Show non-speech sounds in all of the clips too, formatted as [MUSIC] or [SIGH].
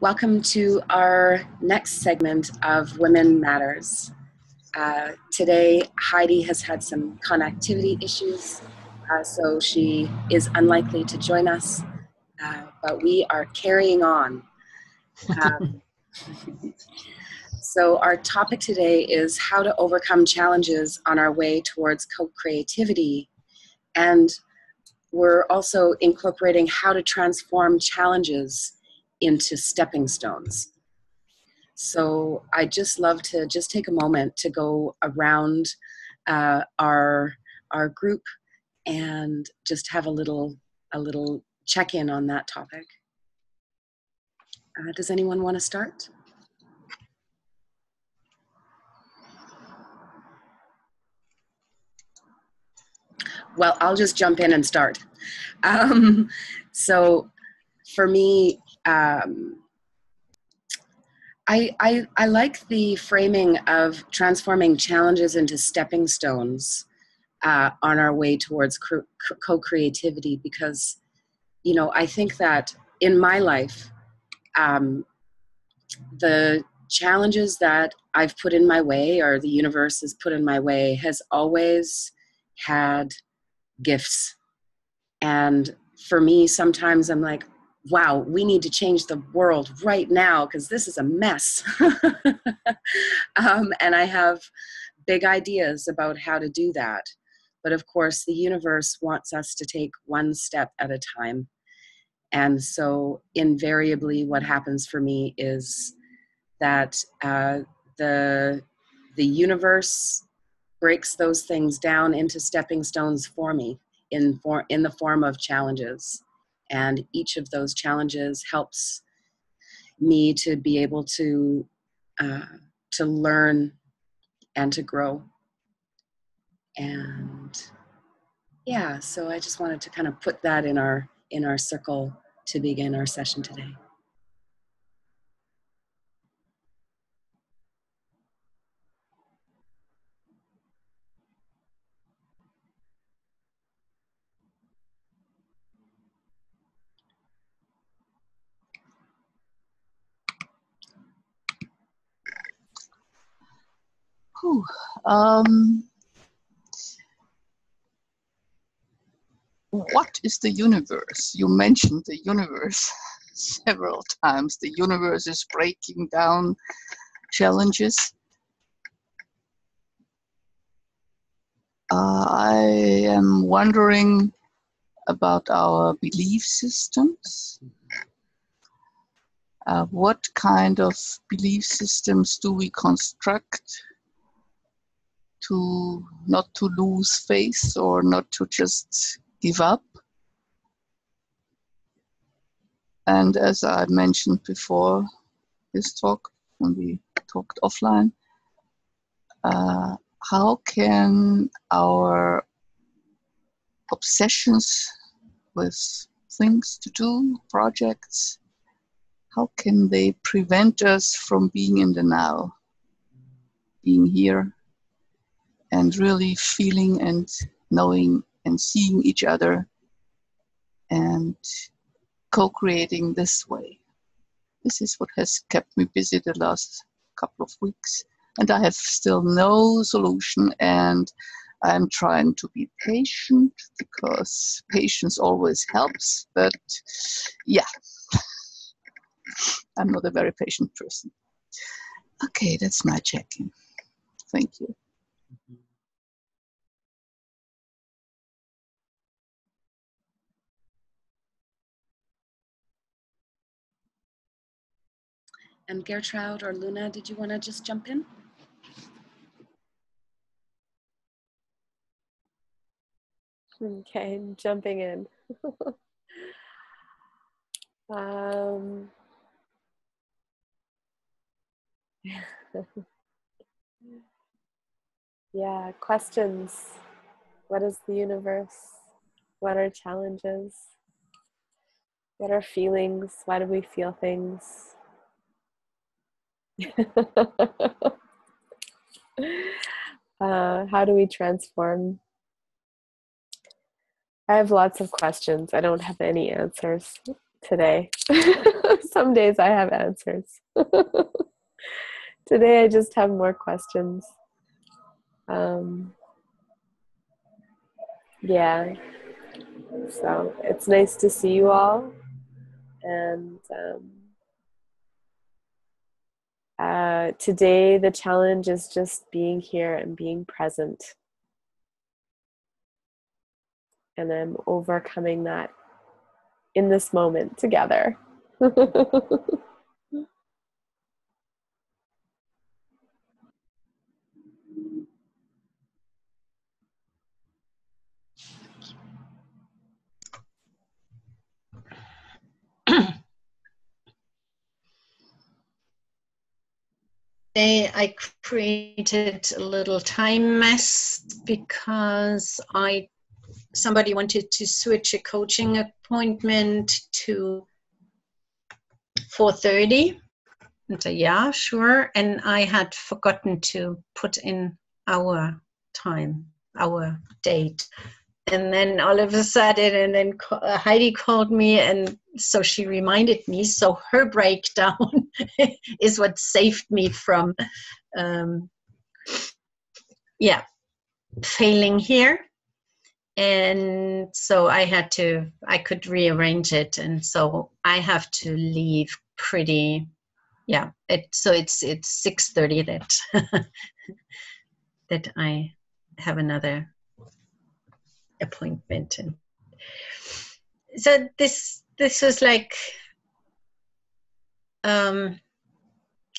Welcome to our next segment of Women Matters. Uh, today, Heidi has had some connectivity issues, uh, so she is unlikely to join us, uh, but we are carrying on. Um, [LAUGHS] so, our topic today is how to overcome challenges on our way towards co creativity. And we're also incorporating how to transform challenges into stepping stones. So I just love to just take a moment to go around uh, our our group and just have a little a little check in on that topic. Uh, does anyone want to start? Well, I'll just jump in and start. Um, so, for me, um, I, I, I like the framing of transforming challenges into stepping stones uh, on our way towards co creativity because, you know, I think that in my life, um, the challenges that I've put in my way or the universe has put in my way has always had gifts. And for me, sometimes I'm like, wow, we need to change the world right now because this is a mess. [LAUGHS] um, and I have big ideas about how to do that. But of course, the universe wants us to take one step at a time. And so, invariably, what happens for me is that uh, the, the universe breaks those things down into stepping stones for me in, for, in the form of challenges and each of those challenges helps me to be able to uh, to learn and to grow. And yeah so i just wanted to kind of put that in our in our circle to begin our session today Um, what is the universe? You mentioned the universe [LAUGHS] several times. The universe is breaking down challenges. Uh, I am wondering about our belief systems. Uh, what kind of belief systems do we construct to not to lose faith or not to just give up. And as I mentioned before this talk, when we talked offline, uh, how can our obsessions with things to do, projects, how can they prevent us from being in the now, being here and really feeling and knowing and seeing each other and co-creating this way. This is what has kept me busy the last couple of weeks. And I have still no solution and I'm trying to be patient because patience always helps. But yeah, [LAUGHS] I'm not a very patient person. Okay, that's my check-in. Thank you. And Gertrude or Luna, did you want to just jump in? Okay, jumping in. [LAUGHS] um, [LAUGHS] yeah, questions. What is the universe? What are challenges? What are feelings? Why do we feel things? [LAUGHS] uh, how do we transform? I have lots of questions. I don't have any answers. today. [LAUGHS] Some days I have answers. [LAUGHS] today I just have more questions. Um, yeah. So it's nice to see you all. And um, uh, today, the challenge is just being here and being present. And I'm overcoming that in this moment together. [LAUGHS] I created a little time mess because I somebody wanted to switch a coaching appointment to 4.30 and so yeah sure. And i had forgotten to put in our time our date. And then all of a sudden and then heidi called me and so she reminded me so her breakdown [LAUGHS] is what saved me from um, yeah failing here. And so i had to i could rearrange it. And so i have to leave pretty yeah it so it's it's 6.30 that [LAUGHS] that i have another appointment. And so this this was like um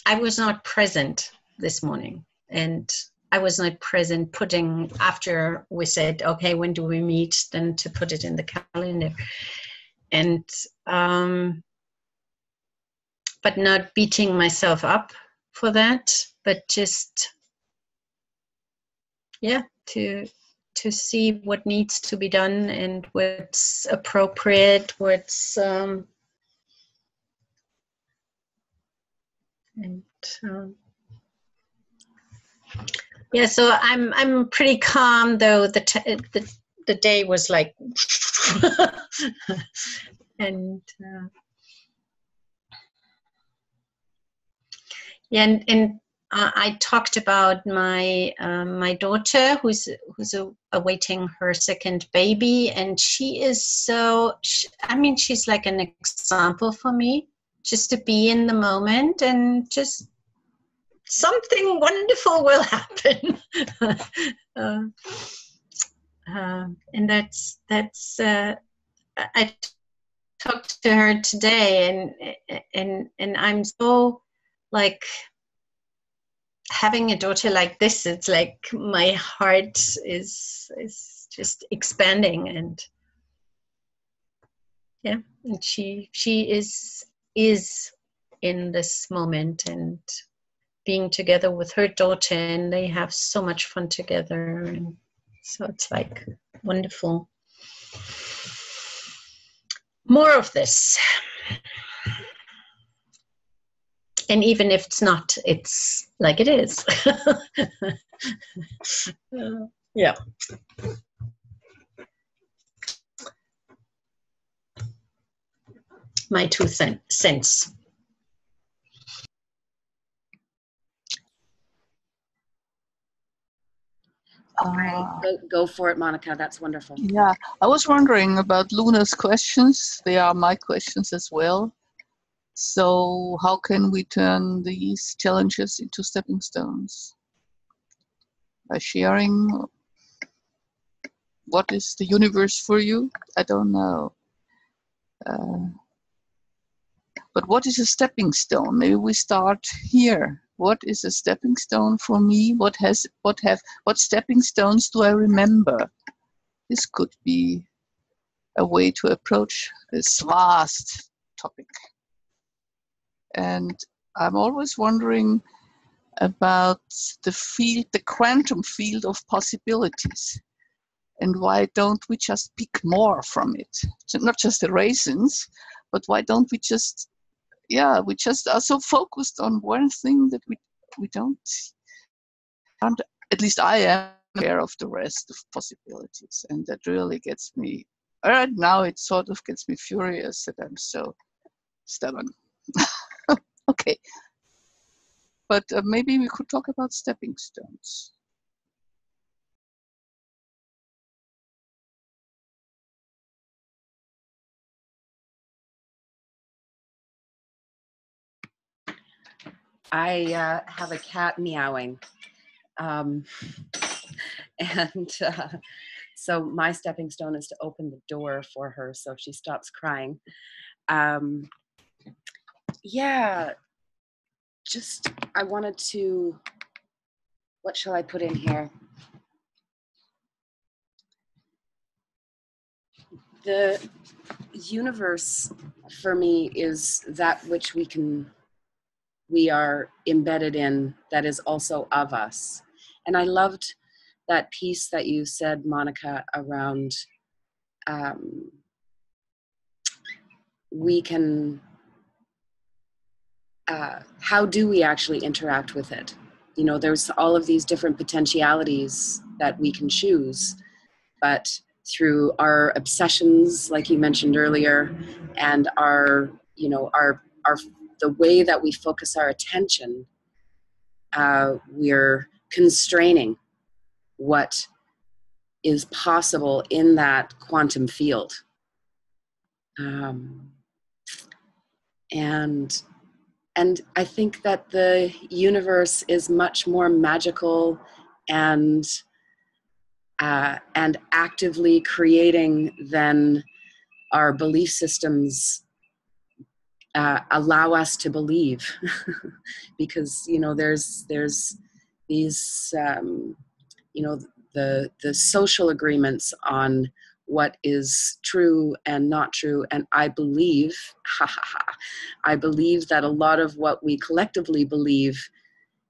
i was not present this morning and i was not present putting after we said okay when do we meet? Then to put it in the calendar. And um but not beating myself up for that but just yeah to to see what needs to be done and what's appropriate, what's um, and um, yeah. So I'm I'm pretty calm though. The the the day was like, [LAUGHS] and uh, yeah, and, and uh, I talked about my um, my daughter who's who's a, awaiting her second baby, and she is so. She, I mean, she's like an example for me, just to be in the moment and just something wonderful will [LAUGHS] happen. [LAUGHS] uh, uh, and that's that's. Uh, I talked to her today, and and and I'm so like having a daughter like this it's like my heart is is just expanding and yeah and she she is is in this moment and being together with her daughter and they have so much fun together and so it's like wonderful. More of this and even if it's not it's like it is uh, [LAUGHS] yeah my two cents All right, go, go for it, Monica. That's wonderful. Yeah, I was wondering about Luna's questions. They are my questions as well. So, how can we turn these challenges into stepping stones? By sharing what is the universe for you? I don't know. Uh, but what is a stepping stone? Maybe we start here. What is a stepping stone for me? What has what have what stepping stones do I remember? This could be a way to approach this vast topic. And I'm always wondering about the field, the quantum field of possibilities. And why don't we just pick more from it? So not just the raisins, but why don't we just, yeah, we just are so focused on one thing that we, we don't, and at least I am aware of the rest of possibilities. And that really gets me right now it sort of gets me furious that I'm so stubborn. [LAUGHS] okay. But uh, maybe we could talk about stepping stones. I uh, have a cat meowing. Um, [LAUGHS] and uh, so my stepping stone is to open the door for her so she stops crying. Um, yeah, just I wanted to, what shall I put in here? The universe for me is that which we can we are embedded in that is also of us. And I loved that piece that you said, Monica, around um, we can, uh, how do we actually interact with it? You know, there's all of these different potentialities that we can choose, but through our obsessions, like you mentioned earlier, and our, you know, our, our the way that we focus our attention, uh, we're constraining what is possible in that quantum field. Um, and and I think that the universe is much more magical and uh, and actively creating than our belief systems uh, allow us to believe. [LAUGHS] Because you know there's there's these um, you know the the social agreements on what is true and not true and i believe [LAUGHS] ha ha ha i believe that a lot of what we collectively believe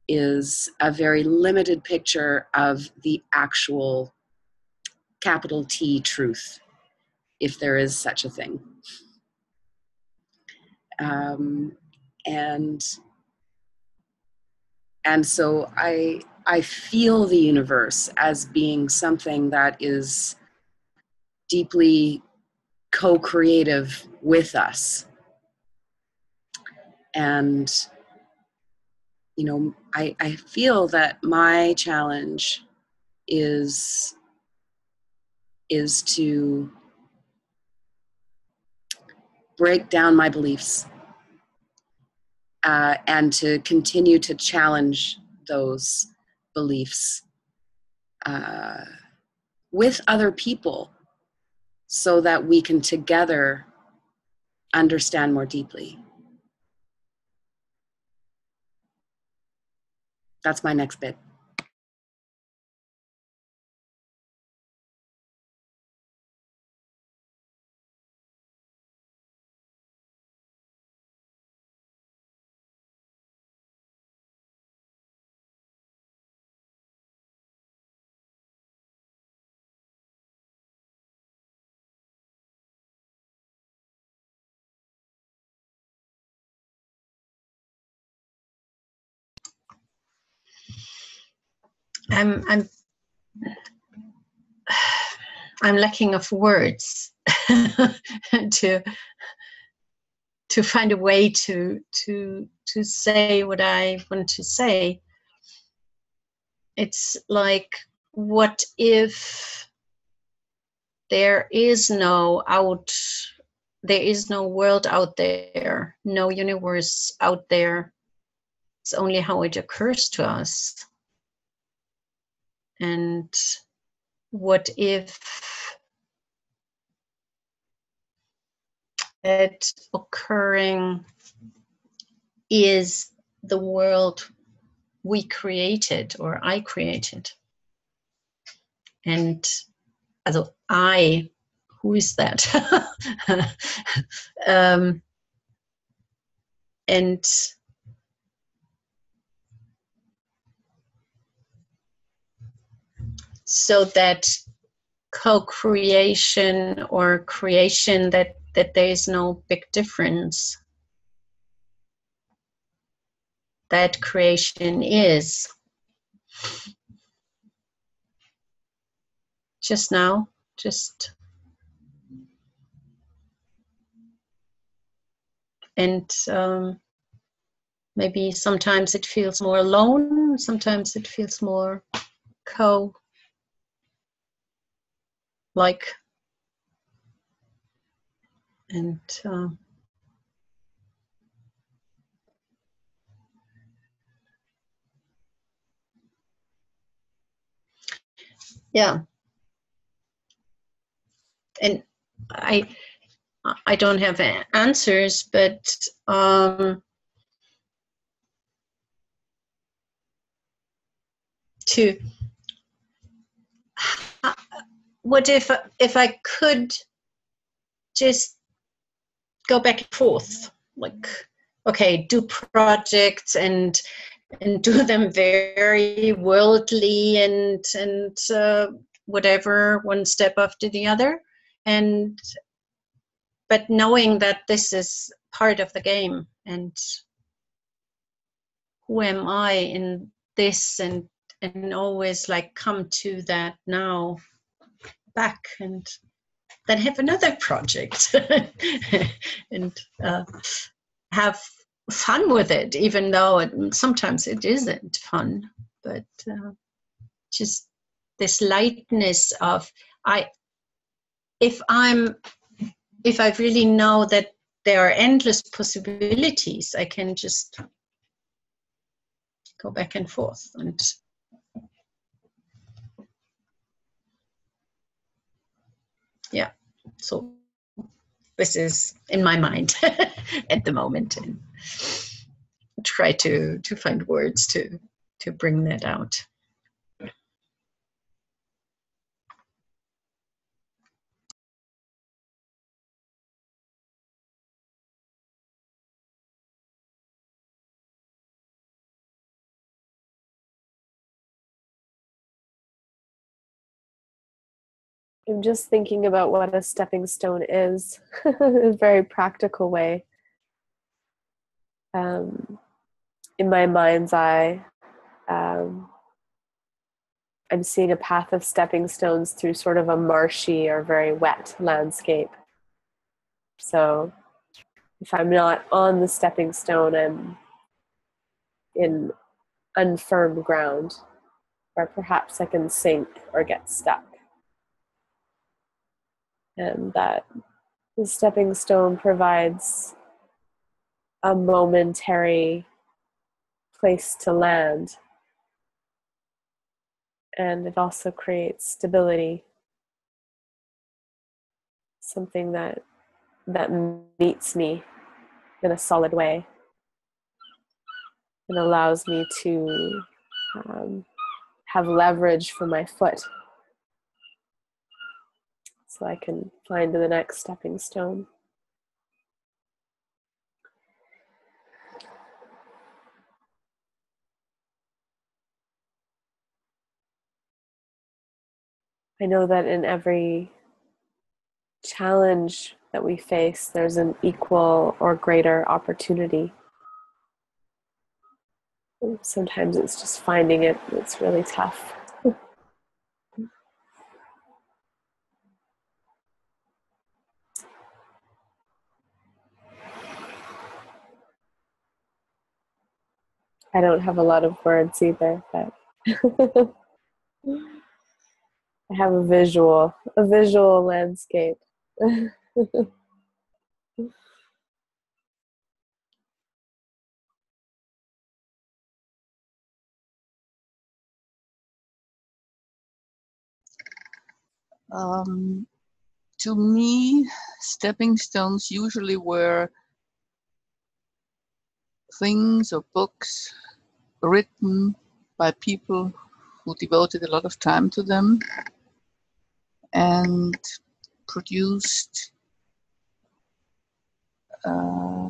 is a very limited picture of the actual capital t truth if there is such a thing. Um, and and so I I feel the universe as being something that is deeply co-creative with us. And you know I, I feel that my challenge is is to break down my beliefs uh, and to continue to challenge those beliefs uh, with other people so that we can together understand more deeply. That's my next bit. I'm I'm I'm lacking of words [LAUGHS] to to find a way to to to say what I want to say. It's like what if there is no out there is no world out there, no universe out there. It's only how it occurs to us and what if it occurring is the world we created or I created. And also I, who is that? [LAUGHS] um, and so that co-creation or creation that that there is no big difference. That creation is. Just now just. And um, maybe sometimes it feels more alone sometimes it feels more co like and uh, yeah. And i i don't have answers but um to what if if i could just go back and forth? Like okay do projects and and do [LAUGHS] them very worldly and and uh, whatever one step after the other. And but knowing that this is part of the game and who am i in this and and always like come to that now back and then have another project [LAUGHS] and uh, have fun with it, even though it, sometimes it isn't fun. But uh, just this lightness of I, if I'm, if I really know that there are endless possibilities, I can just go back and forth and yeah. So this is in my mind [LAUGHS] at the moment and try to to find words to to bring that out I'm just thinking about what a stepping stone is in [LAUGHS] a very practical way. Um, in my mind's eye, um, I'm seeing a path of stepping stones through sort of a marshy or very wet landscape. So if I'm not on the stepping stone, I'm in unfirm ground where perhaps I can sink or get stuck and that the stepping stone provides a momentary place to land. And it also creates stability. Something that that meets me in a solid way. And allows me to um, have leverage for my foot so I can find the next stepping stone. I know that in every challenge that we face, there's an equal or greater opportunity. Sometimes it's just finding it that's really tough. I don't have a lot of words either, but [LAUGHS] I have a visual, a visual landscape. [LAUGHS] um, to me, stepping stones usually were things or books written by people who devoted a lot of time to them and produced uh,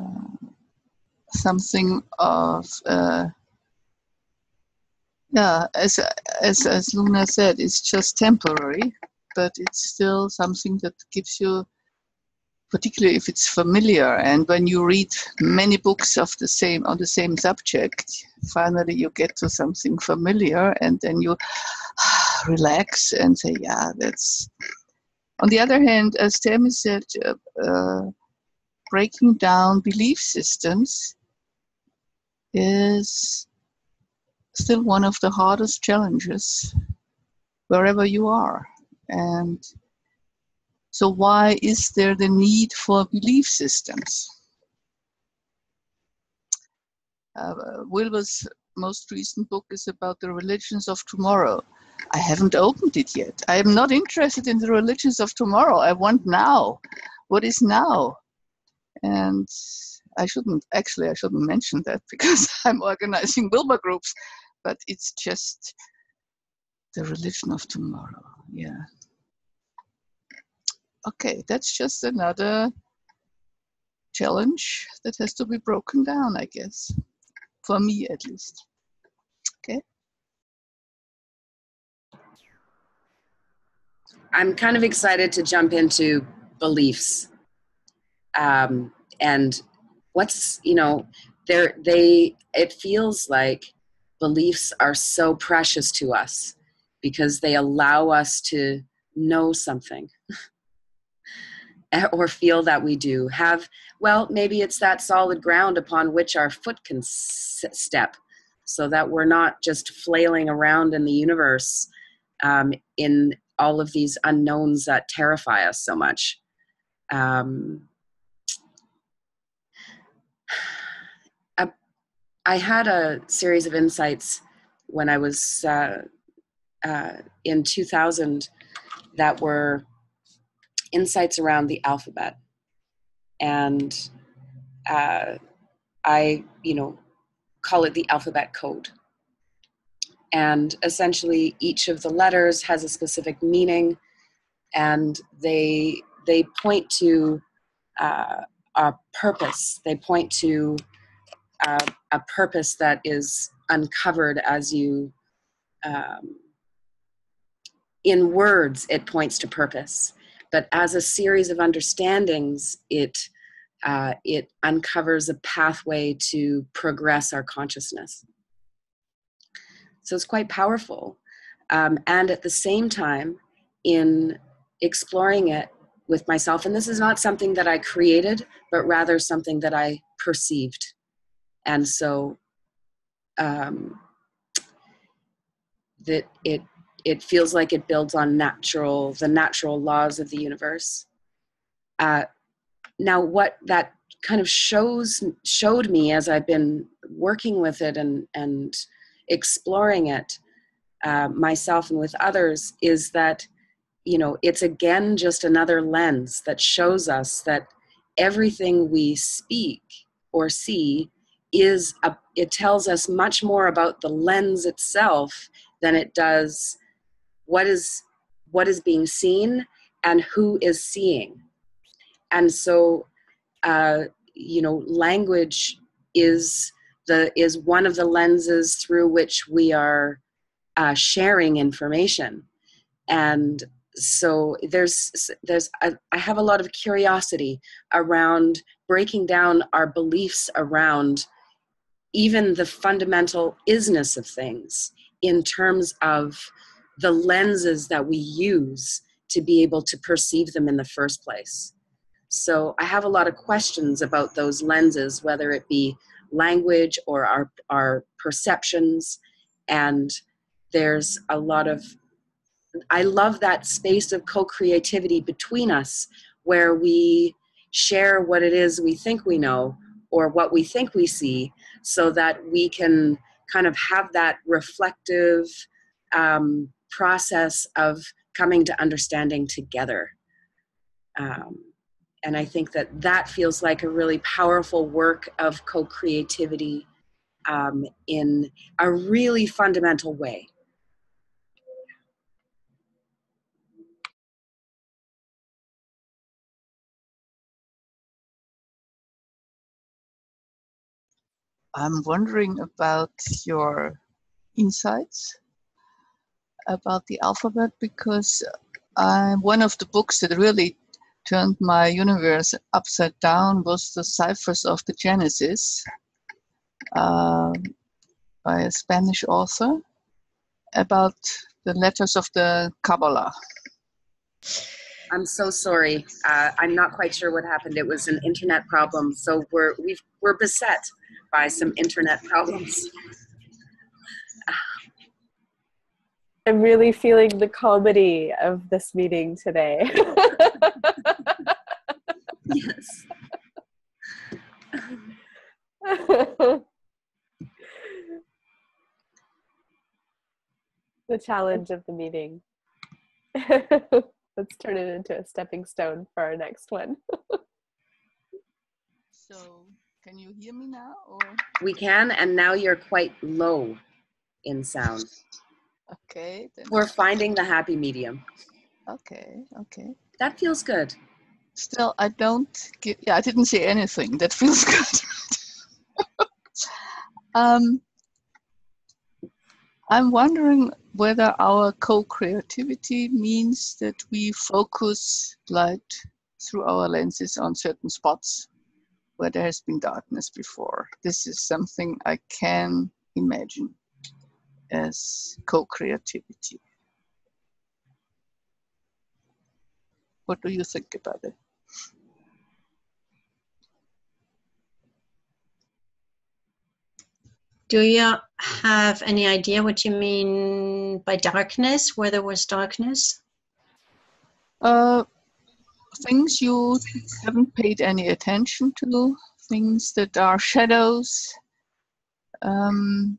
something of uh, yeah as, as as luna said it's just temporary but it's still something that gives you particularly if it's familiar. And when you read many books of the same on the same subject, finally you get to something familiar, and then you [SIGHS] relax and say, "Yeah, that's." On the other hand, as Tammy said, uh, uh, breaking down belief systems is still one of the hardest challenges wherever you are. And so, why is there the need for belief systems? Uh, Wilber's most recent book is about the religions of tomorrow. I haven't opened it yet. I am not interested in the religions of tomorrow. I want now. What is now? And I shouldn't, actually, I shouldn't mention that [LAUGHS] because I'm organizing Wilber groups, but it's just the religion of tomorrow. Yeah. Okay, that's just another challenge that has to be broken down, I guess, for me at least. Okay. I'm kind of excited to jump into beliefs. Um, and what's, you know, there they it feels like beliefs are so precious to us because they allow us to know something or feel that we do have well maybe it's that solid ground upon which our foot can s- step so that we're not just flailing around in the universe um, in all of these unknowns that terrify us so much. Um, [SIGHS] I, I had a series of insights when i was uh, uh, in 2000 that were insights around the alphabet. And uh, I, you know, call it the alphabet code. And essentially, each of the letters has a specific meaning, and they they point to uh, a purpose. They point to uh, a purpose that is uncovered as you um, in words, it points to purpose, but as a series of understandings, it uh, it uncovers a pathway to progress our consciousness. So it's quite powerful, um, and at the same time, in exploring it with myself, and this is not something that I created, but rather something that I perceived, and so um, that it it feels like it builds on natural the natural laws of the universe. Uh, now what that kind of shows showed me as i've been working with it and and exploring it uh, myself and with others is that you know it's again just another lens that shows us that everything we speak or see is a, it tells us much more about the lens itself than it does what is what is being seen and who is seeing. And so uh, you know language is the is one of the lenses through which we are uh, sharing information. And so there's there's I have a lot of curiosity around breaking down our beliefs around even the fundamental isness of things in terms of the lenses that we use to be able to perceive them in the first place. So I have a lot of questions about those lenses, whether it be language or our, our perceptions. And there's a lot of, I love that space of co creativity between us where we share what it is we think we know or what we think we see so that we can kind of have that reflective um, process of coming to understanding together. Um, and I think that that feels like a really powerful work of co creativity um, in a really fundamental way. I'm wondering about your insights about the alphabet because one of the books that really turned my universe upside down was the ciphers of the genesis uh, by a spanish author about the letters of the kabbalah I'm so sorry. Uh, I'm not quite sure what happened. It was an internet problem, so we're we've we're beset by some internet problems. I'm really feeling the comedy of this meeting today. yes. [LAUGHS] the challenge of the meeting. [LAUGHS] Let's turn it into a stepping stone for our next one. [LAUGHS] so, can you hear me now? Or We can, and now you're quite low in sound. Okay, then We're finding the happy medium. okay, okay. That feels good. Still, I don't get. Yeah, I didn't say anything. That feels [LAUGHS] good. um, I'm wondering whether our co-creativity means that we focus light through our lenses on certain spots where there has been darkness before. This is something I can imagine as co-creativity. What do you think about it? Do you have any idea what you mean by darkness? Where there was darkness? Uh, things you haven't paid any attention to, things that are shadows. Um,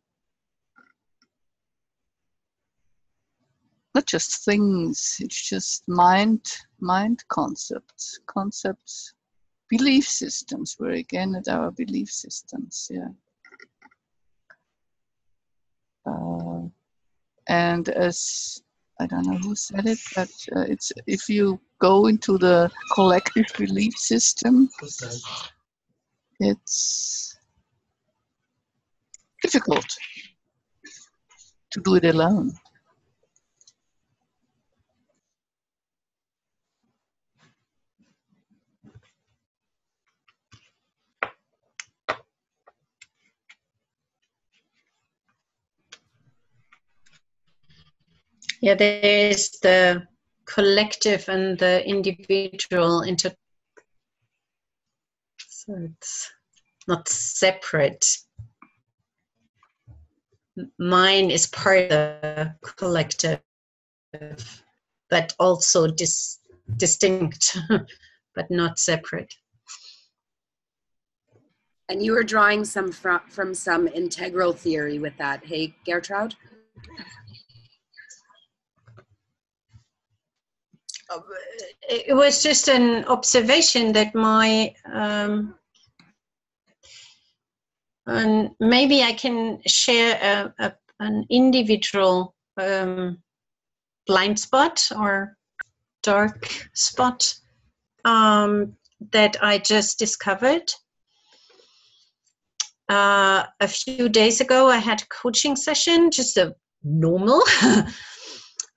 not just things, it's just mind, mind concepts, concepts, belief systems. We're again at our belief systems, yeah. Uh, and as I don't know who said it, but uh, it's if you go into the collective belief system, it's difficult to do it alone. Yeah, there is the collective and the individual inter. So it's not separate. Mine is part of the collective, but also dis- distinct, [LAUGHS] but not separate. And you were drawing some from, from some integral theory with that. Hey, Gertrude? It was just an observation that my um, and maybe I can share a, a, an individual um, blind spot or dark spot um, that I just discovered. Uh, a few days ago, I had a coaching session, just a normal [LAUGHS]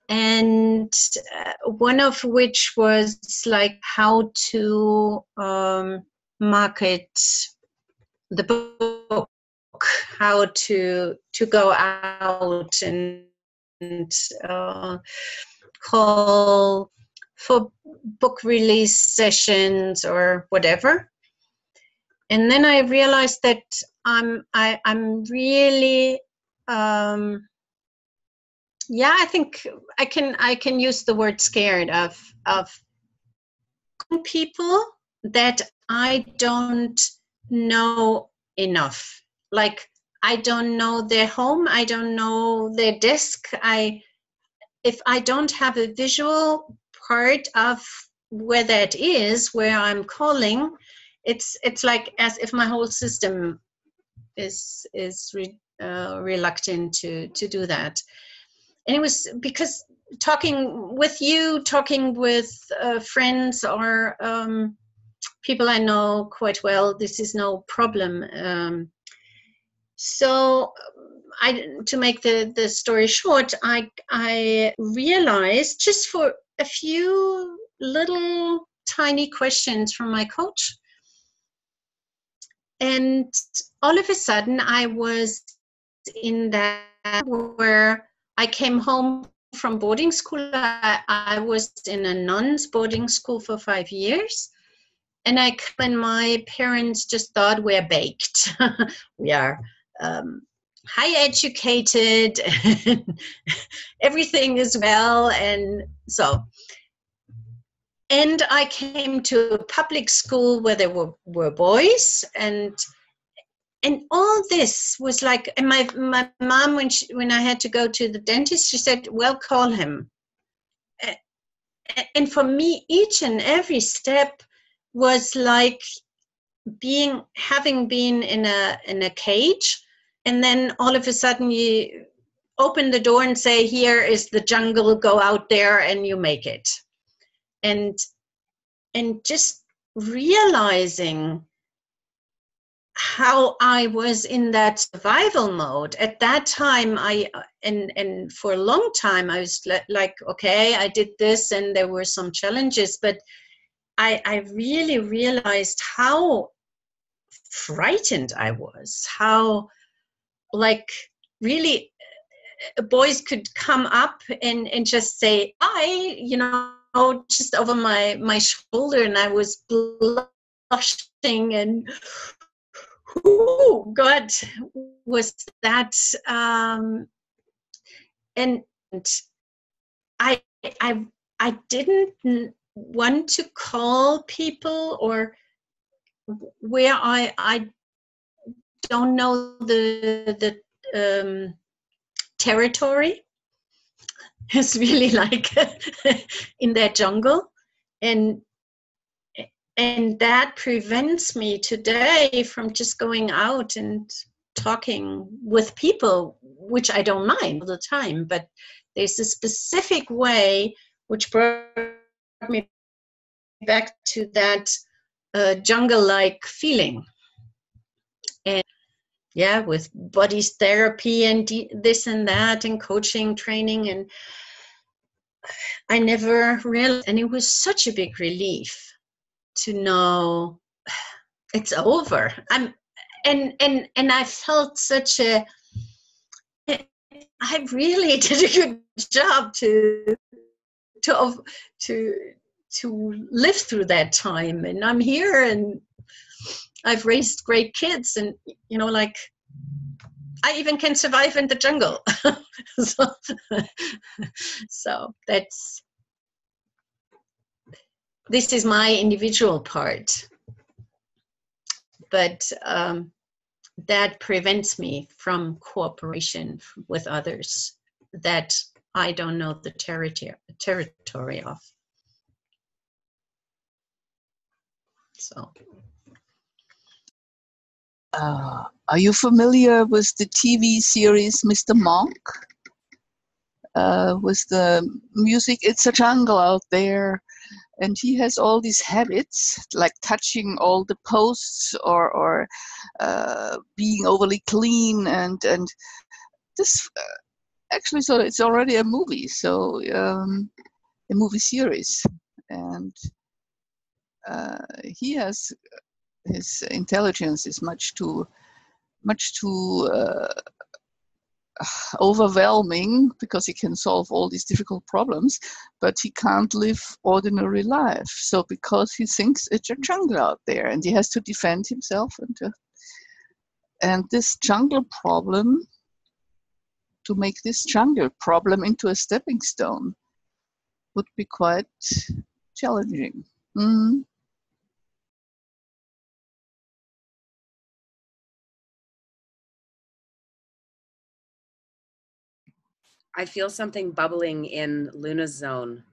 and uh, one of which was like how to um, market the book how to to go out and, and uh, call for book release sessions or whatever. And then i realized that i'm I, i'm really um, yeah i think i can i can use the word scared of of people that i don't know enough. Like i don't know their home i don't know their desk i if i don't have a visual part of where that is where i'm calling it's it's like as if my whole system is is re, uh, reluctant to to do that and it was because talking with you talking with uh, friends or um, people i know quite well. This is no problem. Um, so i to make the the story short i i realized just for a few little tiny questions from my coach. And all of a sudden i was in that where I came home from boarding school. I, I was in a nuns boarding school for five years. And I, when my parents just thought we're baked, [LAUGHS] we are um, high educated, [LAUGHS] everything is well. And so, and I came to a public school where there were, were boys and and all this was like and my my mom when she, when I had to go to the dentist she said well call him. And for me each and every step was like being having been in a in a cage. And then all of a sudden you open the door and say here is the jungle go out there and you make it. And and just realizing how I was in that survival mode at that time. I and and for a long time I was like, okay, I did this, and there were some challenges, but I I really realized how frightened I was, how like really uh, boys could come up and and just say I, you know, just over my my shoulder, and I was blushing and oh God, was that? Um, and I I I didn't want to call people or where I I don't know the the um, territory. It's really [LAUGHS] like in that jungle, and and that prevents me today from just going out and talking with people, which I don't mind all the time. But there's a specific way which brought me back to that uh, jungle like feeling. And yeah, with bodies therapy and this and that, and coaching, training, and I never realized, and it was such a big relief to know it's over. I'm and and and I felt such a I really [LAUGHS] did a good job to to to to live through that time and I'm here and I've raised great kids and you know like I even can survive in the jungle. [LAUGHS] so, [LAUGHS] so that's this is my individual part. But um, that prevents me from cooperation with others that i don't know the territory territory of. So. Uh, are you familiar with the tv series mr monk? Uh, with the music it's a jungle out there and he has all these habits like touching all the posts or or uh, being overly clean and and this uh, actually so it's already a movie so um, a movie series. And uh, he has his intelligence is much too much too uh, [SIGHS] overwhelming because he can solve all these difficult problems, but he can't live ordinary life. So because he thinks it's a jungle out there and he has to defend himself and and this jungle problem to make this jungle problem into a stepping stone would be quite challenging. Mm. I feel something bubbling in Luna's zone,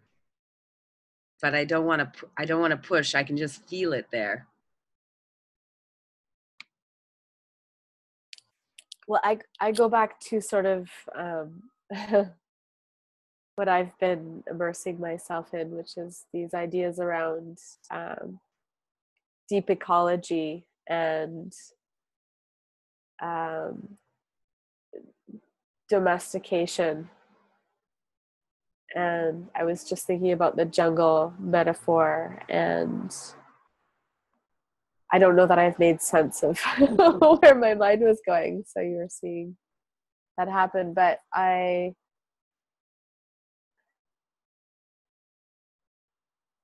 but I don't want to. I don't want to push. I can just feel it there. Well, I I go back to sort of um, [LAUGHS] what I've been immersing myself in, which is these ideas around um, deep ecology and um, domestication. And I was just thinking about the jungle metaphor, and I don't know that I've made sense of [LAUGHS] where my mind was going. So you're seeing that happen, but I.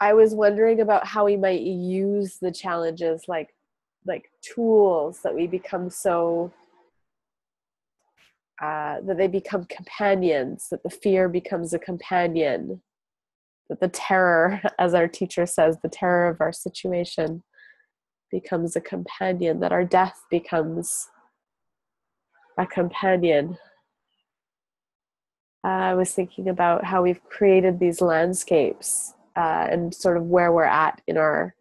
I was wondering about how we might use the challenges like like tools that we become so uh, that they become companions, that the fear becomes a companion, that the terror, [LAUGHS] as our teacher says, the terror of our situation becomes a companion, that our death becomes a companion. Uh, I was thinking about how we've created these landscapes uh, and sort of where we're at in our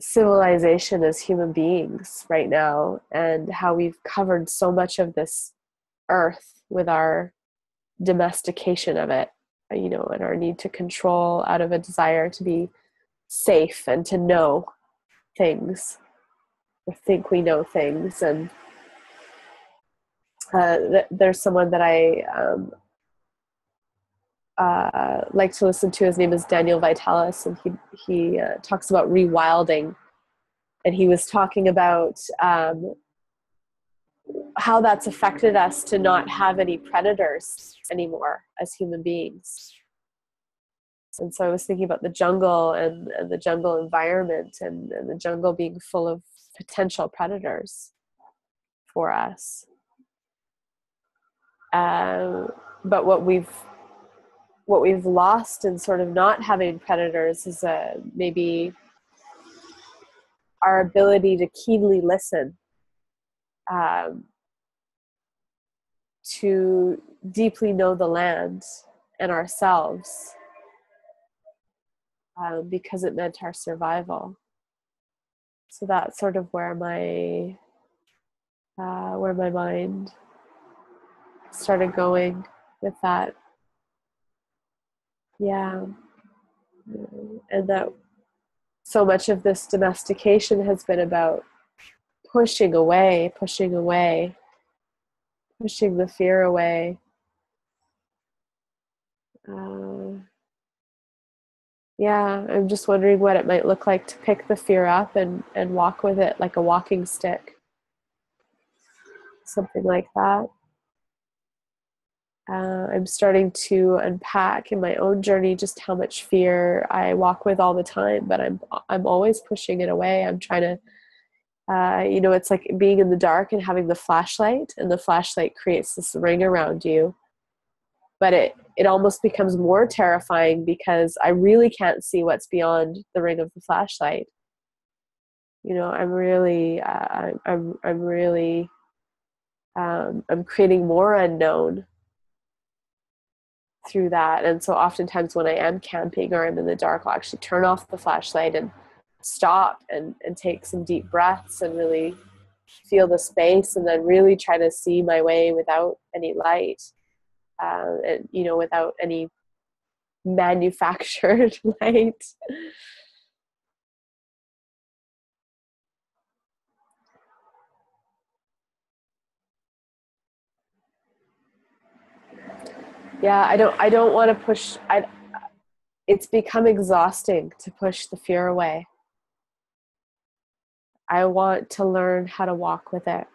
civilization as human beings right now and how we've covered so much of this earth with our domestication of it you know and our need to control out of a desire to be safe and to know things or think we know things. And uh, th- there's someone that i um, uh, like to listen to. His name is Daniel Vitalis, and he he uh, talks about rewilding, and he was talking about um, how that's affected us to not have any predators anymore as human beings. And so I was thinking about the jungle and, and the jungle environment and, and the jungle being full of potential predators for us. Um, but what we've what we've lost in sort of not having predators is a, maybe our ability to keenly listen, um, to deeply know the land and ourselves, um, because it meant our survival. So that's sort of where my uh, where my mind started going with that yeah. And that so much of this domestication has been about pushing away, pushing away, pushing the fear away. Uh, yeah, I'm just wondering what it might look like to pick the fear up and, and walk with it like a walking stick. Something like that uh, I'm starting to unpack in my own journey just how much fear I walk with all the time, but I'm I'm always pushing it away. I'm trying to, uh, you know, it's like being in the dark and having the flashlight, and the flashlight creates this ring around you. But it it almost becomes more terrifying because I really can't see what's beyond the ring of the flashlight. You know, I'm really, uh, I'm I'm really, um, I'm creating more unknown through that. And so oftentimes when I am camping or I'm in the dark, I'll actually turn off the flashlight and stop and, and take some deep breaths and really feel the space and then really try to see my way without any light uh, and you know without any [LAUGHS] manufactured [LAUGHS] light yeah i don't i don't want to push i it's become exhausting to push the fear away. I want to learn how to walk with it.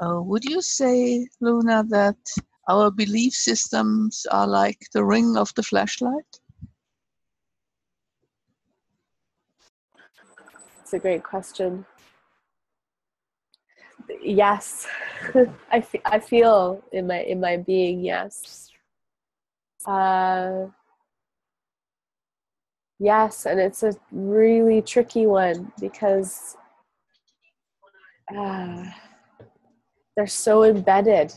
Uh, would you say, Luna, that our belief systems are like the ring of the flashlight? It's a great question. Yes, [LAUGHS] I, I feel in my in my being yes. Uh, yes, and it's a really tricky one because uh, they're so embedded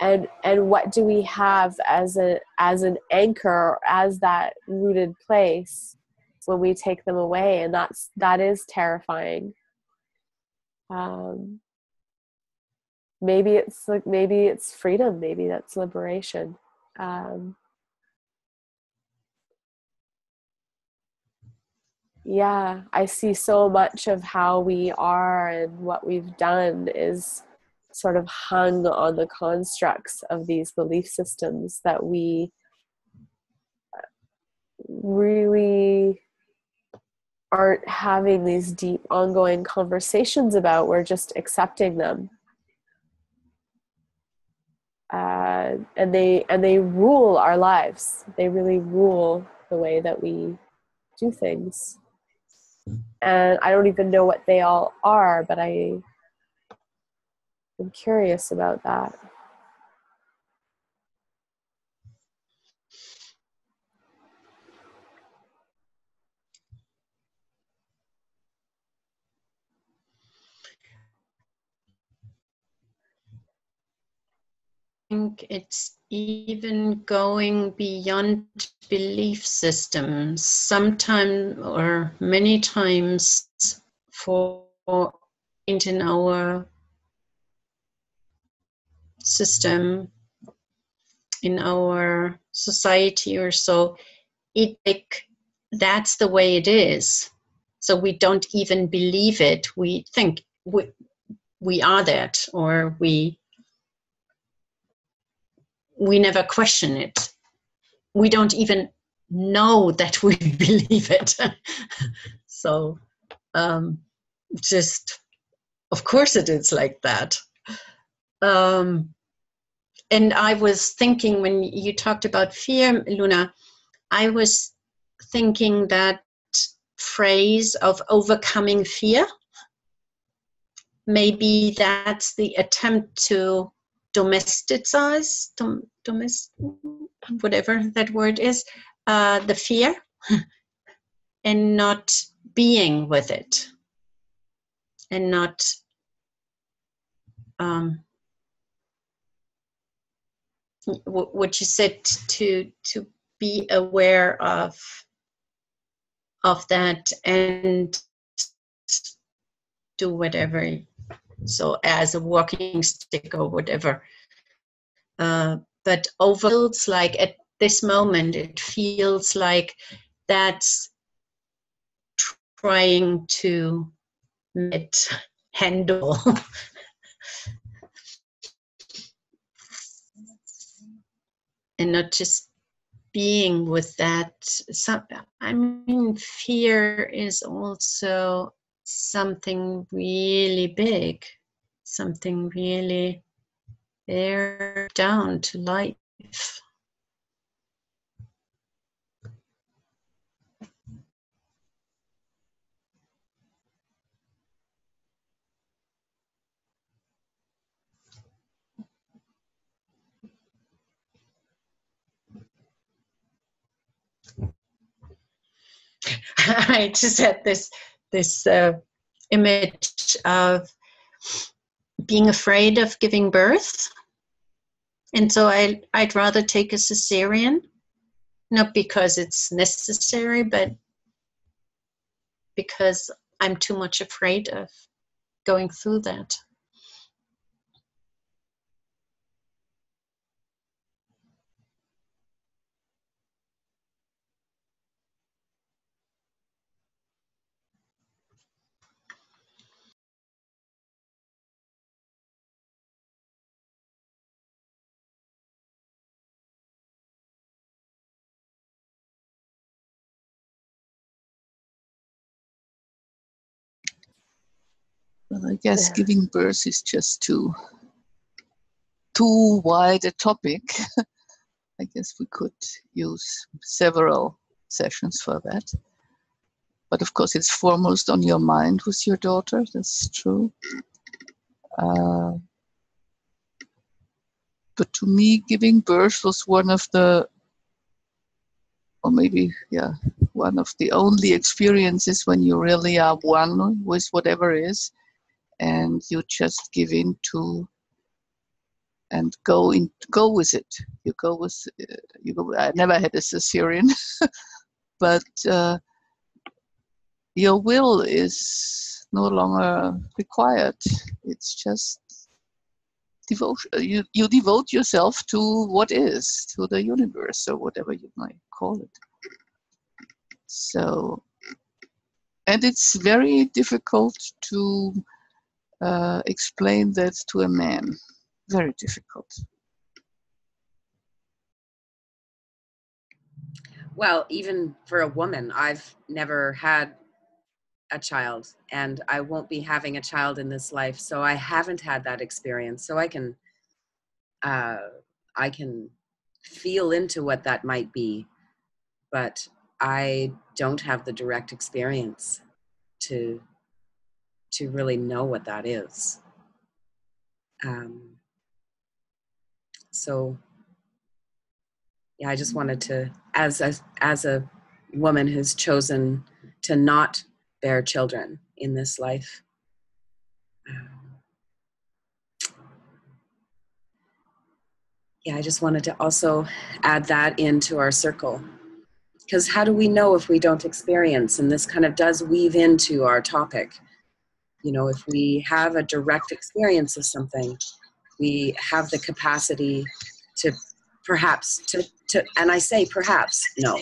and and what do we have as a as an anchor as that rooted place when we take them away? And that's that is terrifying. Um maybe it's like maybe it's freedom maybe that's liberation. Um yeah i see so much of how we are and what we've done is sort of hung on the constructs of these belief systems that we really aren't having these deep ongoing conversations about we're just accepting them. Uh, and they and they rule our lives. They really rule the way that we do things. And i don't even know what they all are but i am curious about that I think it's even going beyond belief systems. Sometimes or many times for in our system, in our society or so, it like that's the way it is. So we don't even believe it. We think we we are that or we we never question it. We don't even know that we [LAUGHS] believe it. [LAUGHS] so, um, just, of course, it is like that. Um, and I was thinking when you talked about fear, Luna, I was thinking that phrase of overcoming fear. Maybe that's the attempt to domesticize, dom, domest, whatever that word is, uh, the fear [LAUGHS] and not being with it and not um, what you said to to be aware of of that and do whatever so as a walking stick or whatever. Uh, but overfills like at this moment, it feels like that's trying to [LAUGHS] handle. And not just being with that. Some, I mean, fear is also something really big, something really there down to life. [LAUGHS] I just had this this uh, image of being afraid of giving birth. And so I, I'd rather take a cesarean, not because it's necessary, but because I'm too much afraid of going through that. Well, I guess yeah. giving birth is just too too wide a topic. [LAUGHS] I guess we could use several sessions for that. But of course, it's foremost on your mind with your daughter. That's true. Uh, but to me, giving birth was one of the, or maybe, yeah, one of the only experiences when you really are one with whatever is and you just give in to and go in go with it. You go with uh, you go i never had a cesarean [LAUGHS] but uh, your will is no longer required. It's just devotion you, you devote yourself to what is to the universe or whatever you might call it. So and it's very difficult to uh, explain that to a man. Very difficult. well, even for a woman, I've never had a child and I won't be having a child in this life. So I haven't had that experience. So I can, uh, I can feel into what that might be, but I don't have the direct experience to, to really know what that is. Um, so yeah, I just wanted to, as a, as a woman who's chosen to not bear children in this life. Um, yeah, I just wanted to also add that into our circle. Because how do we know if we don't experience? And this kind of does weave into our topic. You know, if we have a direct experience of something, we have the capacity to perhaps to, to and I say perhaps, no,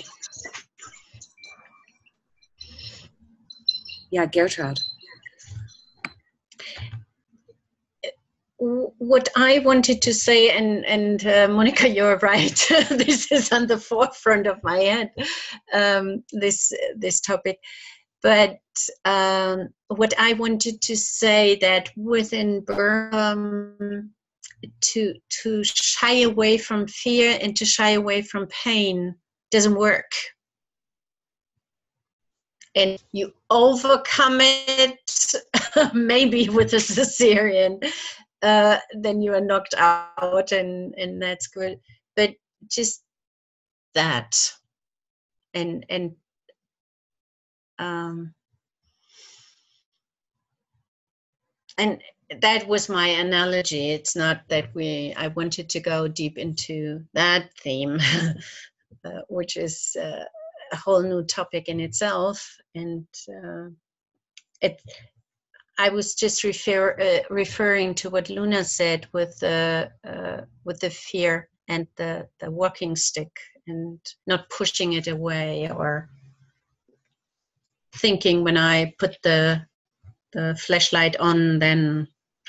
yeah, Gertrude. What I wanted to say, and and uh, Monica, you're right. [LAUGHS] this is on the forefront of my head. Um, this this topic, but um, what I wanted to say that within Burma, to to shy away from fear and to shy away from pain doesn't work. And you overcome it [LAUGHS] maybe with a cesarean uh, then you are knocked out and and that's good. But just that. And and um and that was my analogy. It's not that we i wanted to go deep into that theme [LAUGHS] uh, which is uh, a whole new topic in itself. And uh, it I was just refer, uh, referring to what Luna said with the uh, with the fear and the the walking stick and not pushing it away or thinking when I put the the flashlight on then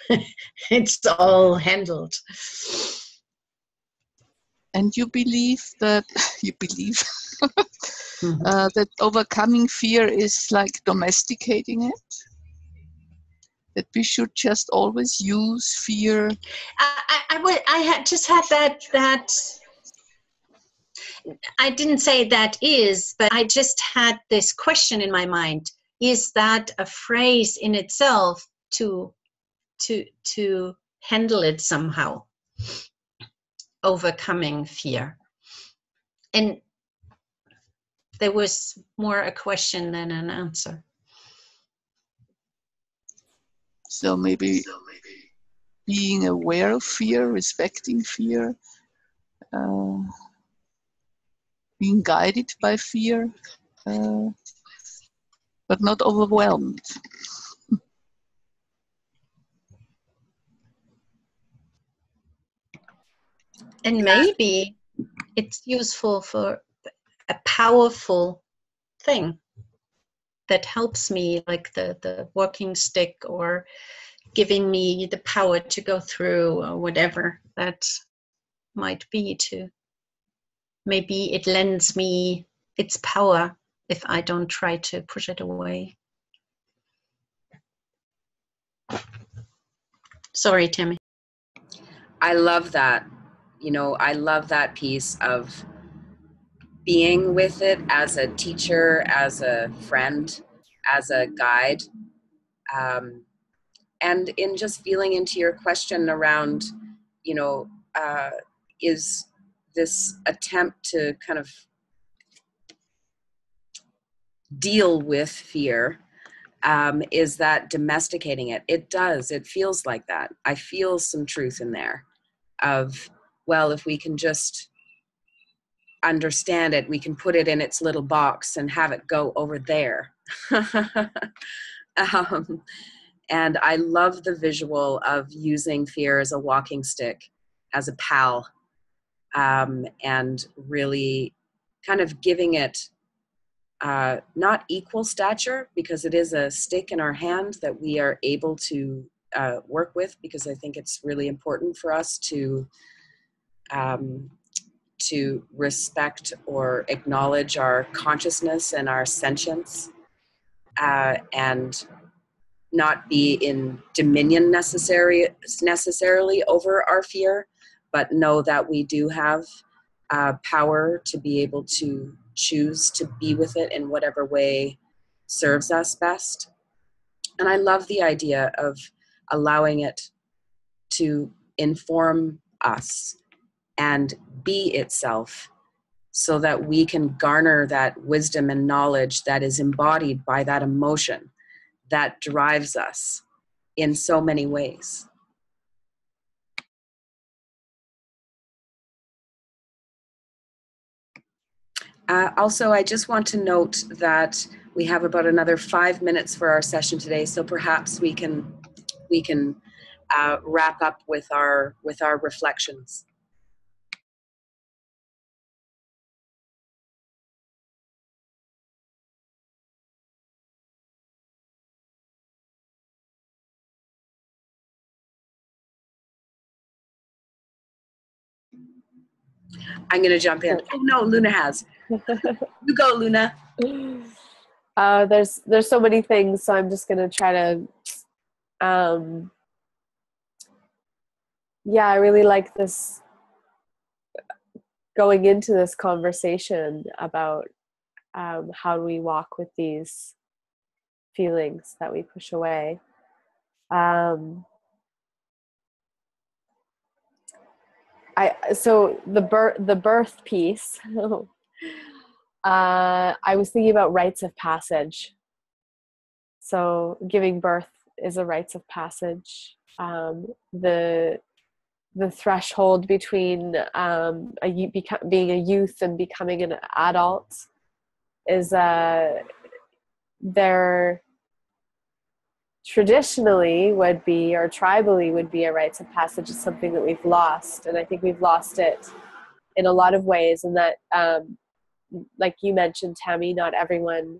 [LAUGHS] it's all handled. And you believe that [LAUGHS] you believe mm-hmm. [LAUGHS] uh, that overcoming fear is like domesticating it that we should just always use fear i i, I had just had that that i didn't say that is but i just had this question in my mind is that a phrase in itself to to to handle it somehow overcoming fear and there was more a question than an answer. So maybe being aware of fear, respecting fear, uh, being guided by fear, uh, but not overwhelmed. and maybe it's useful for a powerful thing that helps me like the the walking stick or giving me the power to go through or whatever that might be to maybe it lends me its power if i don't try to push it away sorry tammy i love that you know i love that piece of being with it as a teacher, as a friend, as a guide. Um, and in just feeling into your question around, you know, uh, is this attempt to kind of deal with fear um, is that domesticating it. It does. It feels like that. I feel some truth in there of well if we can just understand it, we can put it in its little box and have it go over there. [LAUGHS] um, and I love the visual of using fear as a walking stick, as a pal, um, and really kind of giving it uh, not equal stature because it is a stick in our hand that we are able to uh, work with because I think it's really important for us to um, to respect or acknowledge our consciousness and our sentience uh, and not be in dominion necessary necessarily over our fear but know that we do have uh, power to be able to choose to be with it in whatever way serves us best and i love the idea of allowing it to inform us and be itself so that we can garner that wisdom and knowledge that is embodied by that emotion that drives us in so many ways. Uh, also, I just want to note that we have about another five minutes for our session today, so perhaps we can we can uh, wrap up with our with our reflections. I'm going to jump in. Oh no, Luna has. You go, Luna. Uh, there's there's so many things, so I'm just going to try to. Um, yeah, I really like this going into this conversation about um, how do we walk with these feelings that we push away. Um, I so the birth the birth piece. [LAUGHS] uh, I was thinking about rites of passage. So giving birth is a rites of passage. Um, the the threshold between um, a, beca- being a youth and becoming an adult is uh, there traditionally would be or tribally would be a rites of passage is something that we've lost and i think we've lost it in a lot of ways and that um, like you mentioned tammy not everyone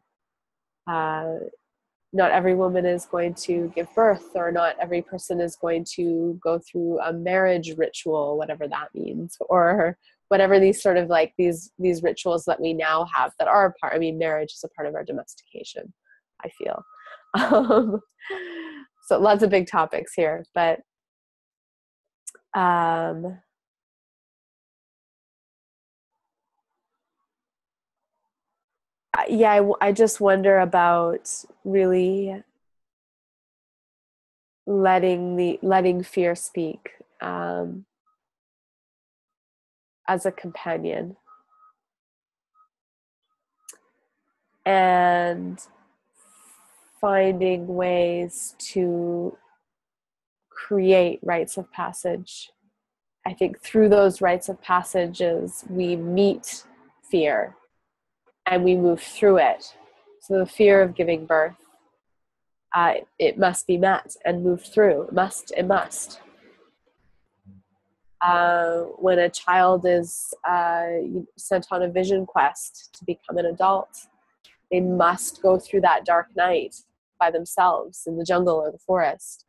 uh, not every woman is going to give birth or not every person is going to go through a marriage ritual whatever that means or whatever these sort of like these these rituals that we now have that are a part i mean marriage is a part of our domestication i feel. [LAUGHS] Um, so lots of big topics here, but um, yeah, I, I just wonder about really letting the letting fear speak um, as a companion and finding ways to create rites of passage. I think through those rites of passages, we meet fear and we move through it. So, the fear of giving birth, uh, it must be met and moved through. It must, it must. Uh, when a child is uh, sent on a vision quest to become an adult, they must go through that dark night by themselves in the jungle or the forest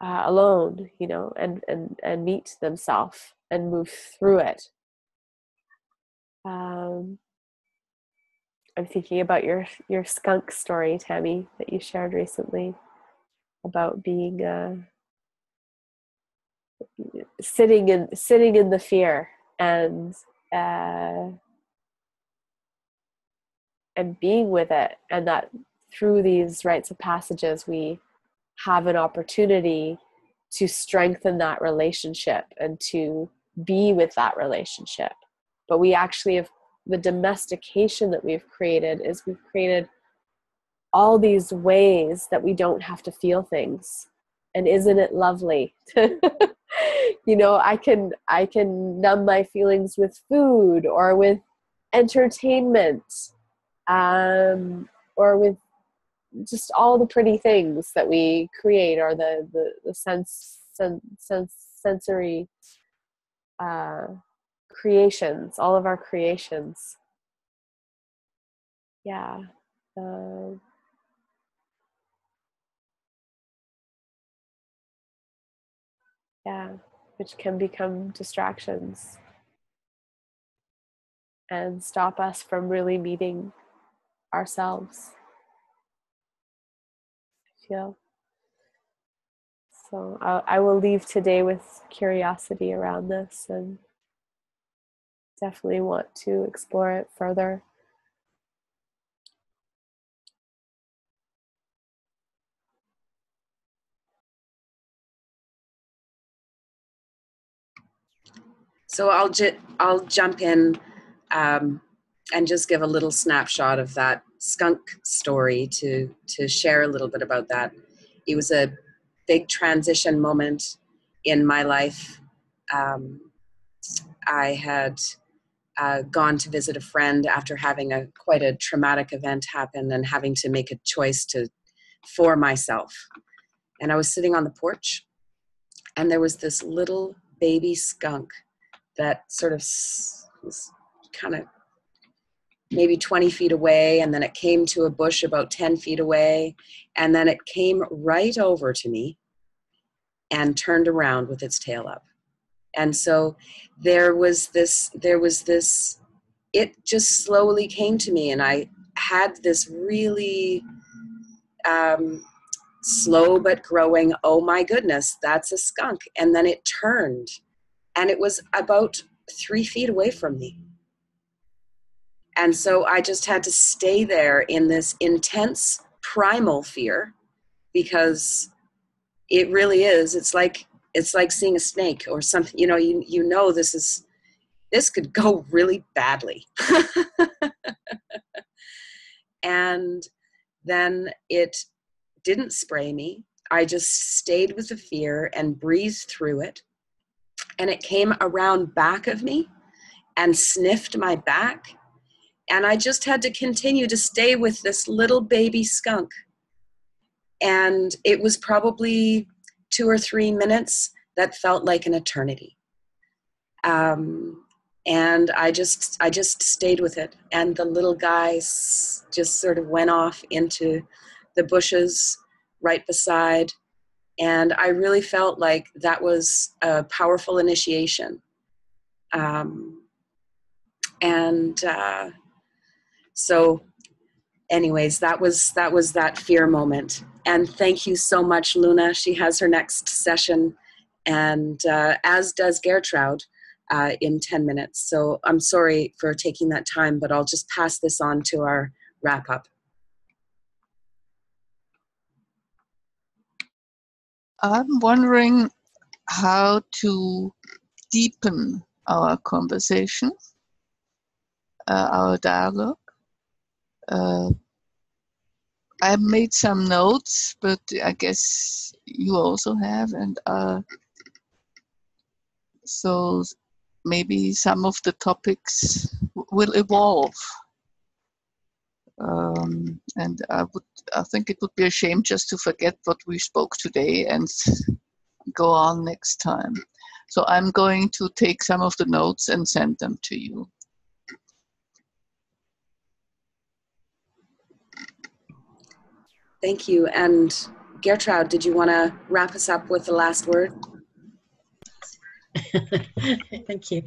uh, alone you know and and and meet themselves and move through it um, i'm thinking about your your skunk story tammy that you shared recently about being uh, sitting in sitting in the fear and uh, and being with it and that through these rites of passages, we have an opportunity to strengthen that relationship and to be with that relationship. But we actually have the domestication that we've created is we've created all these ways that we don't have to feel things. And isn't it lovely? [LAUGHS] you know, I can I can numb my feelings with food or with entertainment um, or with just all the pretty things that we create are the the, the sense, sense, sense sensory uh, creations all of our creations yeah uh, yeah which can become distractions and stop us from really meeting ourselves. I feel. So I, I will leave today with curiosity around this and definitely want to explore it further. So I'll ju- I'll jump in um, and just give a little snapshot of that skunk story to to share a little bit about that. It was a big transition moment in my life. Um, I had uh, gone to visit a friend after having a quite a traumatic event happen and having to make a choice to for myself. And I was sitting on the porch, and there was this little baby skunk that sort of was kind of maybe 20 feet away and then it came to a bush about 10 feet away and then it came right over to me and turned around with its tail up and so there was this there was this it just slowly came to me and i had this really um, slow but growing oh my goodness that's a skunk and then it turned and it was about three feet away from me and so I just had to stay there in this intense primal fear because it really is. It's like it's like seeing a snake or something. You know, you you know this is this could [LAUGHS] go really badly. [LAUGHS] and then it didn't spray me. I just stayed with the fear and breathed through it. And it came around back of me and sniffed my back and I just had to continue to stay with this little baby skunk. And it was probably two or three minutes that felt like an eternity. Um, and I just I just stayed with it. And the little guy just sort of went off into the bushes right beside. And I really felt like that was a powerful initiation. Um, and uh, so anyways that was that was that fear moment and thank you so much luna. She has her next session. And uh, as does gertrude uh, in 10 minutes. So i'm sorry for taking that time but i'll just pass this on to our wrap up. I'm wondering how to deepen our conversation uh, our dialogue uh, I made some notes, but I guess you also have, and uh, so maybe some of the topics will evolve. Um, and I would, I think it would be a shame just to forget what we spoke today and go on next time. So I'm going to take some of the notes and send them to you. Thank you. And Gertrude, did you want to wrap us up with the last word? [LAUGHS] Thank you.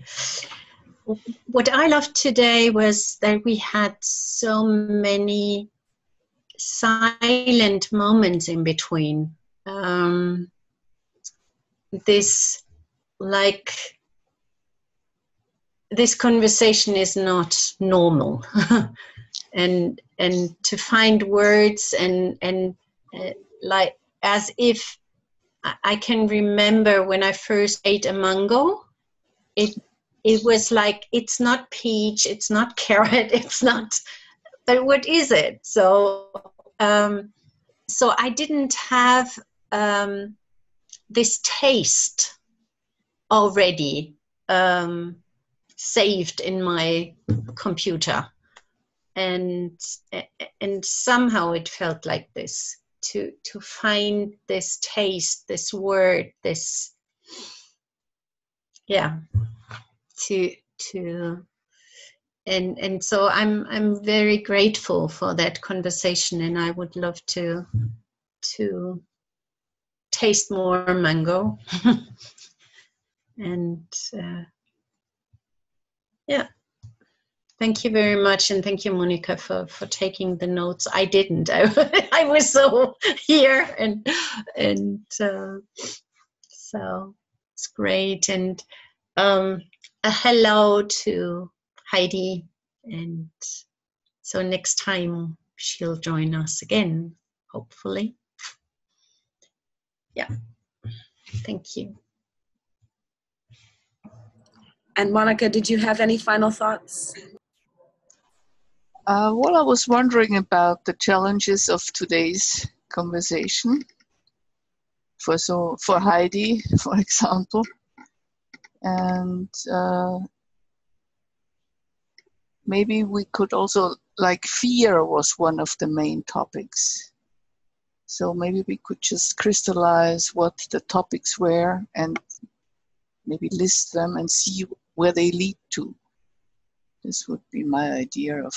What I loved today was that we had so many silent moments in between. Um, this, like, this conversation is not normal. [LAUGHS] and and to find words and and uh, like as if I can remember when I first ate a mango, it it was like it's not peach, it's not [LAUGHS] carrot, it's not. But what is it? So um, so I didn't have um, this taste already um, saved in my computer and and somehow it felt like this to to find this taste this word this yeah to to and and so i'm i'm very grateful for that conversation and i would love to to taste more mango. [LAUGHS] And uh, yeah Thank you very much, and thank you, Monica, for, for taking the notes. I didn't. [LAUGHS] I, I was so here, and and uh, so it's great. And um, a hello to Heidi, and so next time she'll join us again, hopefully. Yeah. Thank you. And Monica, did you have any final thoughts? Uh, well, I was wondering about the challenges of today's conversation. For so for Heidi, [LAUGHS] for example, and uh, maybe we could also like fear was one of the main topics. So maybe we could just crystallize what the topics were and maybe list them and see where they lead to. This would be my idea of,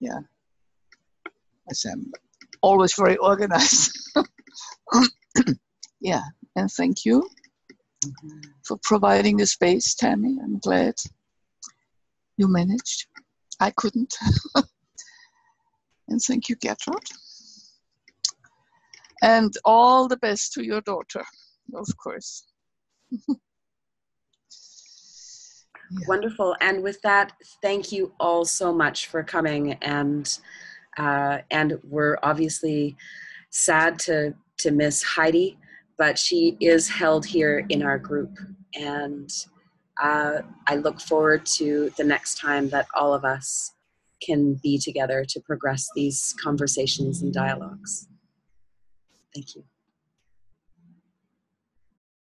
yeah, as I'm always very organized. [LAUGHS] yeah, and thank you for providing the space, Tammy. I'm glad you managed. I couldn't. [LAUGHS] and thank you, Gertrud. And all the best to your daughter, of course. [LAUGHS] Yeah. Wonderful. And with that, thank you all so much for coming. And uh, and we're obviously sad to to miss Heidi, but she is held here in our group. And uh, I look forward to the next time that all of us can be together to progress these conversations and dialogues. Thank you.